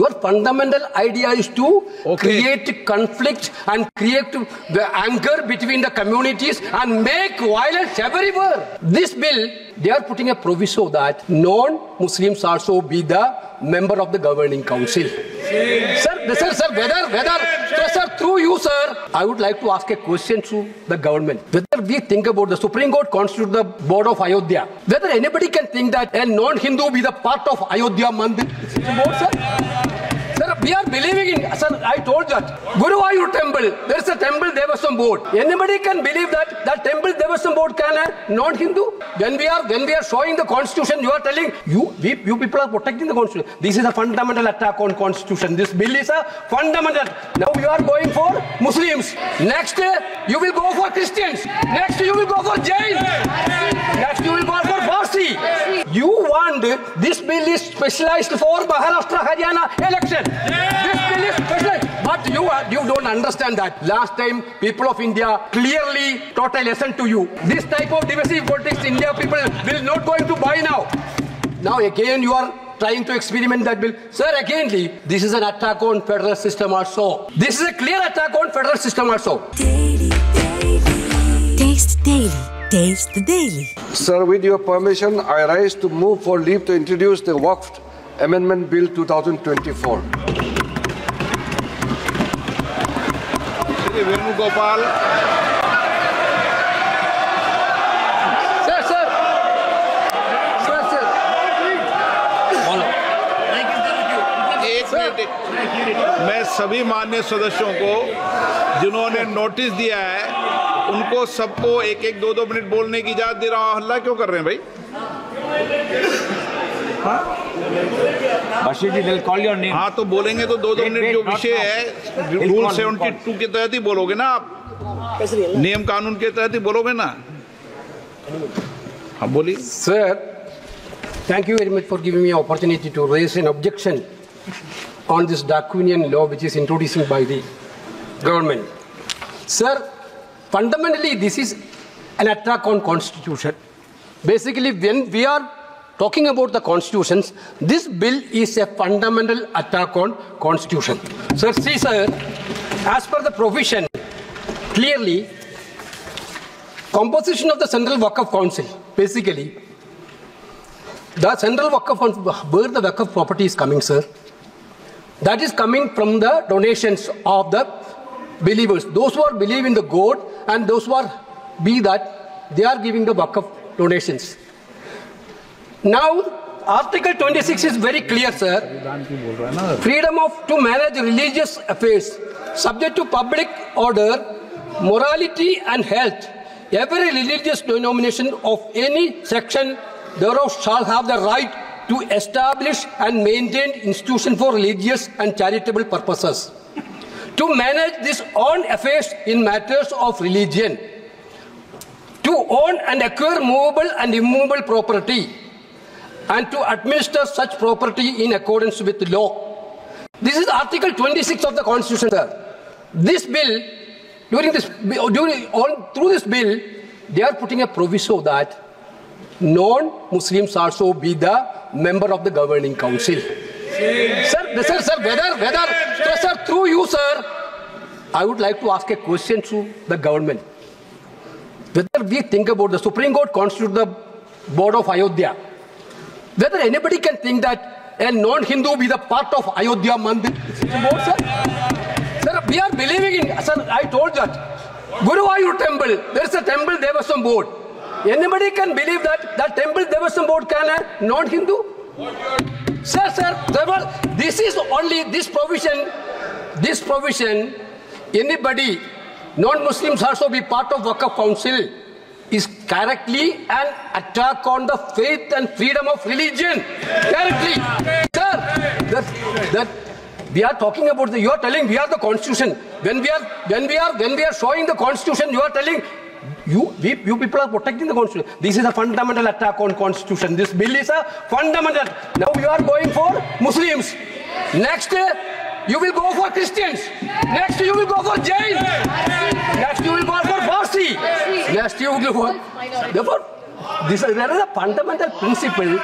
Your fundamental idea is to Okay. create conflict and create the anger between the communities and make violence everywhere. This bill, they are putting a proviso that non-Muslims also be the member of the governing council. Sir, sir, sir, whether, whether, sir, sir, through you, sir, I would like to ask a question to the government. Whether we think about the Supreme Court constitute the board of Ayodhya, whether anybody can think that a non-Hindu be the part of Ayodhya Mandir board, sir? We are believing in, sir, I told that. Guruvayur temple, there is a temple Devaswom board. Anybody can believe that that temple Devaswom board can a non-Hindu? When we are when we are showing the constitution, you are telling you we, you people are protecting the constitution. This is a fundamental attack on constitution. This bill is a fundamental. Now you are going for Muslims. Next uh, you will go for Christians. Next you will go for Jain. Next you will go for Parsi. You want this bill is specialized for Maharashtra Haryana election. This bill is specialized. But you are, you don't understand that. Last time people of India clearly taught a lesson to you. This type of divisive politics India people will not going to buy now. Now again you are trying to experiment that bill. Sir, again, this is an attack on federal system also. This is a clear attack on federal system also. Daily, daily. Taste Daily. Taste the Daily. Sir, with your permission, I rise to move for leave to introduce the Waqf Amendment Bill 2024. Shri Venugopal Sir, sir. Sir, sir. Follow. एक minute मैं सभी मान्य सदस्यों को जिन्होंने notice दिया है उनको सबको एक एक दो दो मिनट बोलने की इजाज़त दे रहा हल्ला क्यों कर रहे हैं भाई? Bashir ji call your name हाँ तो बोलेंगे तो दो दो मिनट जो विषय है रूल सेवेंटी टू के तहत ही बोलोगे ना आप? नियम कानून के तहत ही बोलोगे ना? हाँ बोलिए। Sir thank you very much for giving me opportunity to raise an objection on this draconian law which is introducing by the government sir fundamentally this is an attack on constitution. Basically, when we are talking about the constitutions, this bill is a fundamental attack on constitution. Sir, see sir, as per the provision, clearly composition of the Central Waqf Council, basically, the Central Waqf Council, where the Waqf property is coming, sir, that is coming from the donations of the believers. Those who are believe in the God and those who are be that they are giving the Waqf donations. Now, Article 26 is very clear, sir. Freedom of to manage religious affairs, subject to public order, morality and health. Every religious denomination of any section thereof shall have the right to establish and maintain institution for religious and charitable purposes. To manage this own affairs in matters of religion. To own and acquire movable and immovable property and to administer such property in accordance with law. This is Article 26 of the Constitution, sir. This bill, during this, during, on, through this bill, they are putting a proviso that non-Muslims also be the member of the governing council. Sir, sir, sir, whether, whether, sir, sir, through you, sir, I would like to ask a question to the government. Whether we think about the Supreme Court constitute the board of Ayodhya, whether anybody can think that a non-Hindu be the part of Ayodhya Mandir board, sir? Sir, we are believing in, sir, I told that. Guru Guruvayur temple, there is a temple Devaswom board. Anybody can believe that that temple Devaswom board can a non-Hindu? Sir, sir, there this is only this provision, this provision, anybody, non-Muslims also be part of Waqf Council is correctly an attack on the faith and freedom of religion. Correctly. Sir, that, that we are talking about the, you are telling we are the constitution. When we are, when we are, when we are showing the constitution, you are telling you, we, you people are protecting the constitution. This is a fundamental attack on constitution. This bill is a fundamental. Now you are going for Muslims. Next, you will go for Christians. Next, you will go for Jain. Next, you will go for Parsi. Next, you will go for. Therefore, this is, there is a fundamental principle.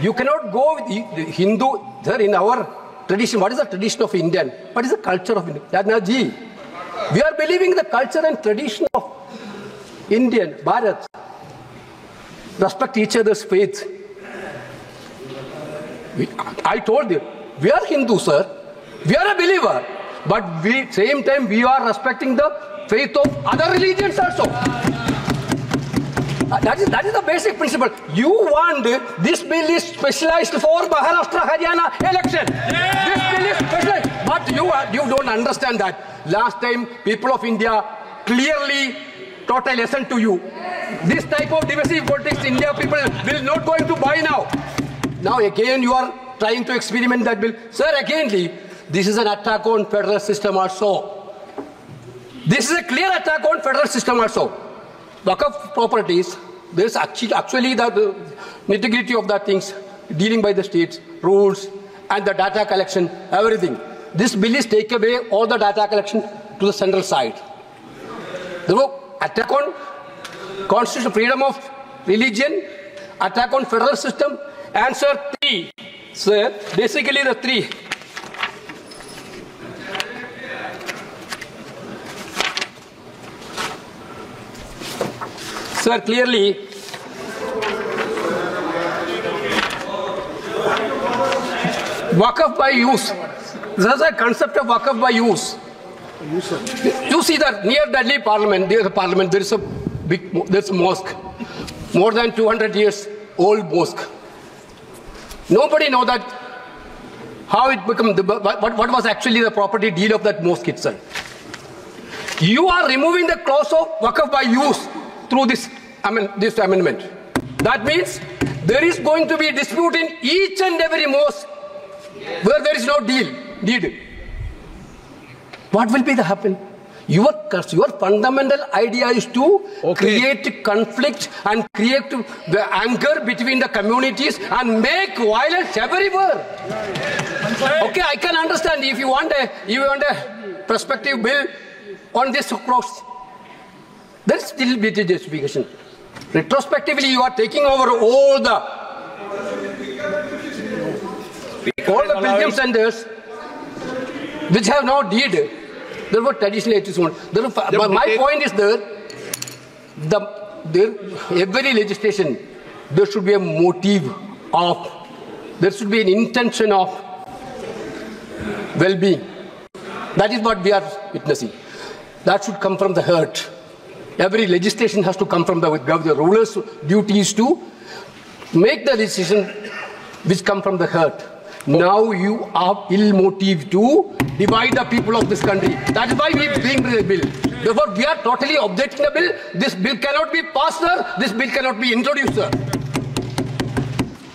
You cannot go with Hindu. Sir, in our tradition? What is the tradition of Indian? What is the culture of Indian? Yadna ji, we are believing the culture and tradition of Indian, Bharat. Respect each other's faith. We, I told you, we are Hindu, sir. We are a believer. But we, same time, we are respecting the faith of other religions also. Uh, That is, that is the basic principle. You want this bill is specialized for Maharashtra Haryana election. This bill is specialized. But you, you don't understand that. Last time, people of India clearly a lesson to you. This type of divisive politics, India people will not going to buy now. Now again, you are trying to experiment that bill. Sir, againly, this is an attack on federal system also. This is a clear attack on federal system also. Wakaf properties, there's actually, actually the, the nitty-gritty of the things dealing by the states, rules, and the data collection, everything. This bill is take away all the data collection to the central side. Therefore, attack on constitutional freedom of religion, attack on federal system, answer three. Sir, basically the three. Sir, clearly, Wakaf by use. There's a concept of Wakaf by use. You see that near Delhi Parliament, near the Parliament, there is a big, there's a mosque, more than 200 years old mosque. Nobody know that how it become, the, what, what was actually the property deal of that mosque itself. You are removing the clause of Wakaf by use through this, I mean, this amendment. That means there is going to be dispute in each and every mosque where there is no deal, deed. What will be the happen? Your, your fundamental idea is to Okay. create conflict and create the anger between the communities and make violence everywhere. Okay, I can understand if you want a, you want a prospective bill on this clause. There is still be the justification. Retrospectively, you are taking over all the all the pilgrim centers which have no deed. There were traditional it is owned. There were, Yeah, but my point is there, the there every legislation there should be a motive of there should be an intention of well-being. That is what we are witnessing. That should come from the heart. Every legislation has to come from the, government. the ruler's duty is to make the decision which come from the heart. Now you are ill motive to divide the people of this country. That is why we bring the bill. Therefore, we are totally objecting the bill. This bill cannot be passed, sir. This bill cannot be introduced, sir.